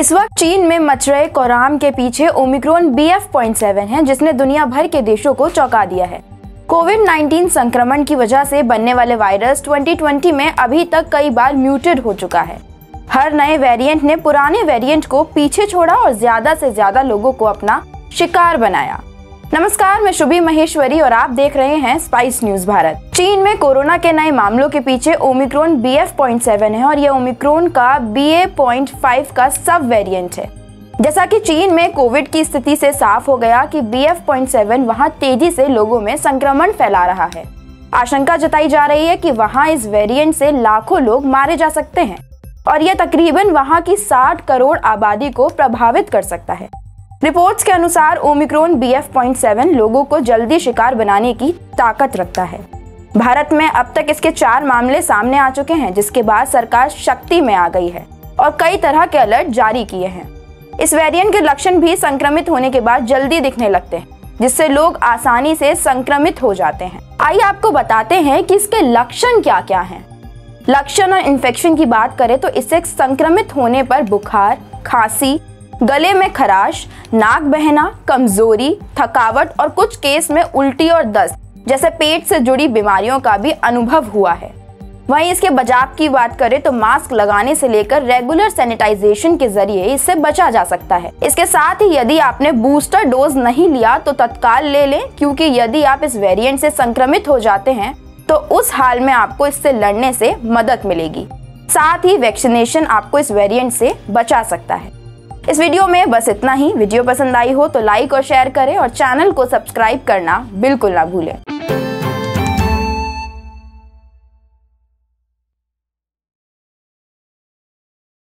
इस वक्त चीन में मच रहे कोराम के पीछे Omicron B F point seven है, जिसने दुनिया भर के देशों को चौंका दिया है। कोविड 19 संक्रमण की वजह से बनने वाले वायरस 2020 में अभी तक कई बार म्यूटेड हो चुका है। हर नए वेरिएंट ने पुराने वेरिएंट को पीछे छोड़ा और ज़्यादा से ज़्यादा लोगों को अपना शिकार बनाया। नमस्कार, मैं शुभी महेश्वरी और आप देख रहे हैं स्पाइस न्यूज़ भारत। चीन में कोरोना के नए मामलों के पीछे Omicron B F point seven है और यह ओमिक्रोन का बी ए पॉइंट फाइव का सब वेरियंट है। जैसा कि चीन में कोविड की स्थिति से साफ़ हो गया कि बी एफ़ पॉइंट सेवन वहाँ तेज़ी से लोगों में संक्रमण फैला रहा है। आशंका जताई जा रही है कि वहाँ इस वेरिएंट से लाखों लोग मारे जा सकते हैं और यह तकरीबन वहाँ की 60 करोड़ आबादी को प्रभावित कर सकता है। रिपोर्ट्स के अनुसार Omicron B F point seven लोगों को जल्दी शिकार बनाने की ताकत रखता है। भारत में अब तक इसके चार मामले सामने आ चुके हैं, जिसके बाद सरकार शक्ति में आ गई है और कई तरह के अलर्ट जारी किए हैं। इस वेरिएंट के लक्षण भी संक्रमित होने के बाद जल्दी दिखने लगते हैं, जिससे लोग आसानी से संक्रमित हो जाते हैं। आइए आपको बताते हैं कि इसके लक्षण क्या क्या हैं। लक्षण और इन्फेक्शन की बात करें तो इससे संक्रमित होने पर बुखार, खांसी गले में खराश, नाक बहना, कमज़ोरी, थकावट और कुछ केस में उल्टी और दस्त, जैसे पेट से जुड़ी बीमारियों का भी अनुभव हुआ है। वहीं इसके बचाव की बात करें तो मास्क लगाने से लेकर रेगुलर सैनिटाइजेशन के ज़रिए इससे बचा जा सकता है। इसके साथ ही यदि आपने बूस्टर डोज नहीं लिया तो तत्काल ले लें, क्योंकि यदि आप इस वेरिएंट से संक्रमित हो जाते हैं तो उस हाल में आपको इससे लड़ने से मदद मिलेगी। साथ ही वैक्सीनेशन आपको इस वेरिएंट से बचा सकता है। इस वीडियो में बस इतना ही। वीडियो पसंद आई हो तो लाइक और शेयर करें और चैनल को सब्सक्राइब करना बिल्कुल ना भूलें।